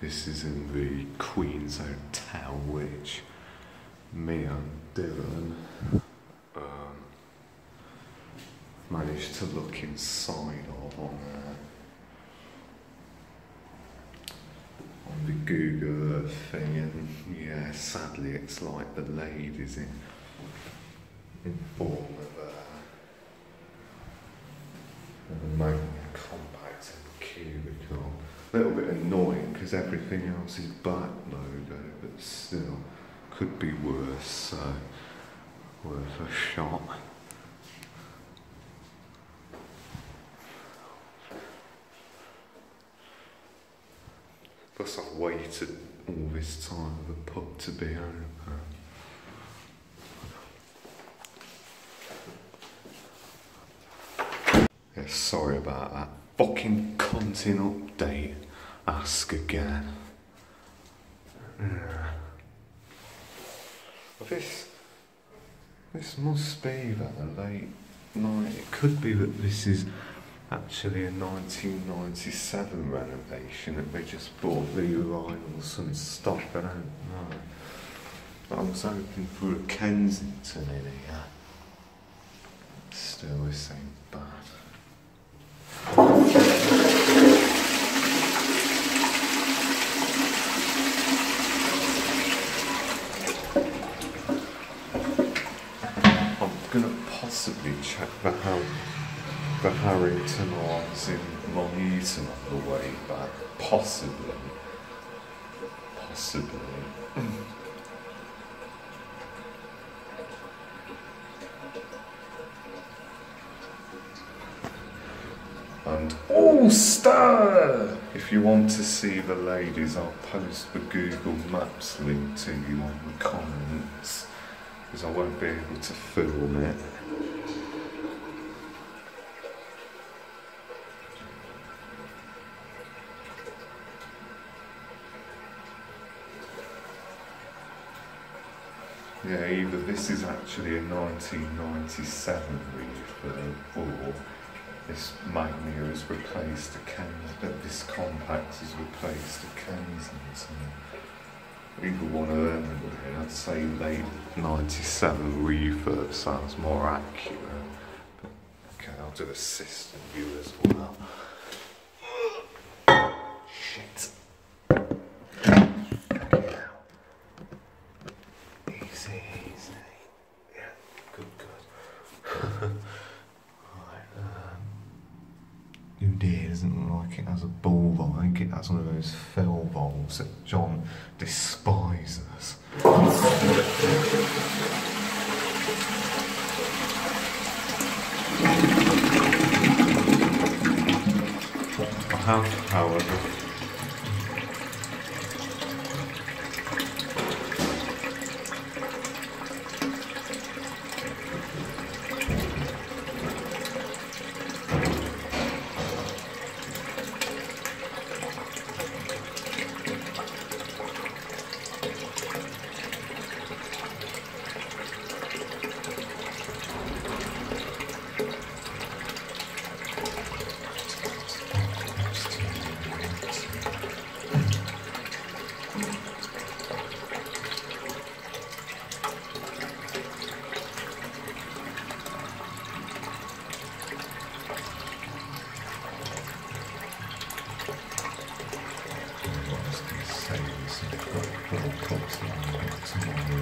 This is in the Queen's Hotel, which me and Dylan um, managed to look inside of on uh, on the Google Earth thing, and yeah, sadly, it's like the ladies in in form of uh, of a Magnia compact and cubicle. Little bit annoying because everything else is black logo, but still could be worse. So worth a shot. Plus, I've waited all this time for the pub to be open. Yeah, sorry about that. Fucking content update. Ask again. Yeah. This this must be that late night. It could be that this is actually a 1997 renovation that they just bought the urinals and stuff. I don't know. But I was hoping for a Kensington in here. Still, the same. Possibly check the Har- the Harrington Arms in Monuton on the way back. Possibly. Possibly. And Ulster! If you want to see the ladies, I'll post the Google Maps link to you on the comments, because I won't be able to film it. Yeah, either this is actually a 1997 refurb or this Magnia has replaced a Kens, uh, this compact has replaced a Kensington. Either one of them, really. I'd say late 97 refurb sounds more accurate. But, okay, I'll do a system view as well. Indeed, doesn't like it has a ball valve. I think it has one of those fill valves that John despises. I have, however, Bad.